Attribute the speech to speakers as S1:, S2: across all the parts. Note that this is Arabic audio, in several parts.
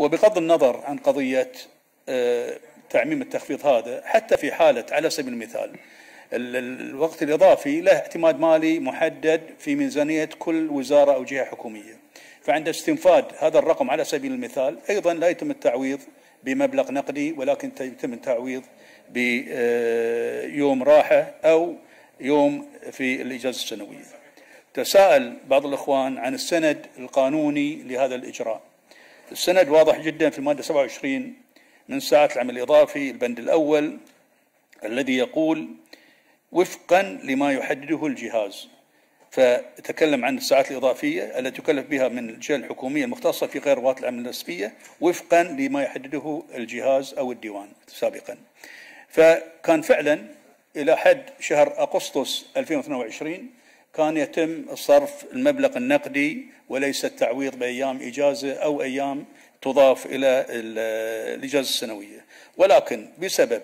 S1: وبغض النظر عن قضية آه، تعميم التخفيض هذا حتى في حالة على سبيل المثال الوقت الإضافي له اعتماد مالي محدد في ميزانية كل وزارة أو جهة حكومية. فعند استنفاد هذا الرقم على سبيل المثال أيضا لا يتم التعويض بمبلغ نقدي ولكن يتم التعويض بيوم راحة أو يوم في الإجازة السنوية. تساءل بعض الإخوان عن السند القانوني لهذا الإجراء. السند واضح جدا في المادة 27 من ساعة العمل الإضافي البند الأول الذي يقول وفقا لما يحدده الجهاز. فتكلم عن الساعات الإضافية التي تكلف بها من الجهة الحكومية المختصة في غير رواتب العمل النسبية وفقا لما يحدده الجهاز أو الديوان سابقا. فكان فعلا إلى حد شهر أغسطس 2022 كان يتم صرف المبلغ النقدي وليس التعويض بأيام إجازة أو أيام تضاف إلى الإجازة السنوية. ولكن بسبب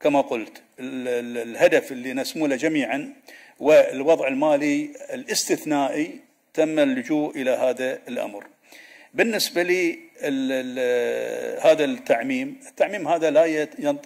S1: كما قلت الهدف اللي نسمو له جميعا والوضع المالي الاستثنائي تم اللجوء إلى هذا الأمر. بالنسبة لي هذا التعميم التعميم هذا لا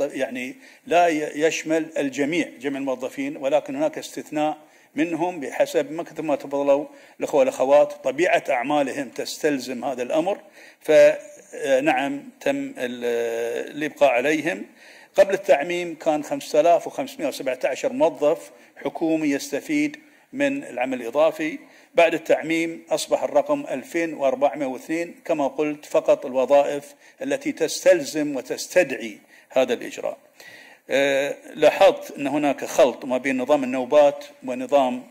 S1: يعني لا يشمل الجميع جميع الموظفين ولكن هناك استثناء منهم بحسب ما كثر ما تفضلوا الأخوة والأخوات طبيعة أعمالهم تستلزم هذا الأمر. فنعم تم الإبقاء عليهم. قبل التعميم كان 5517 موظف حكومي يستفيد من العمل الإضافي. بعد التعميم أصبح الرقم 2402 كما قلت فقط الوظائف التي تستلزم وتستدعي هذا الإجراء. لاحظت أن هناك خلط ما بين نظام النوبات ونظام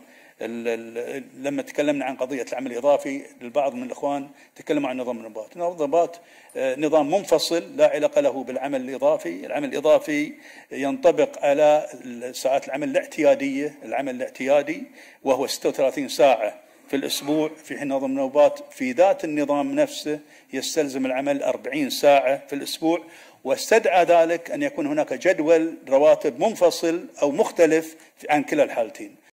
S1: لما تكلمنا عن قضية العمل الإضافي البعض من الإخوان تكلموا عن نظام النظام نظام النظام آه، نظام منفصل لا علاقة له بالعمل الإضافي، العمل الإضافي ينطبق على ساعات العمل الاعتيادية، العمل الاعتيادي وهو 36 ساعة. في الأسبوع في حين نظام النوبات في ذات النظام نفسه يستلزم العمل 40 ساعة في الأسبوع. واستدعى ذلك أن يكون هناك جدول رواتب منفصل أو مختلف عن كلا الحالتين.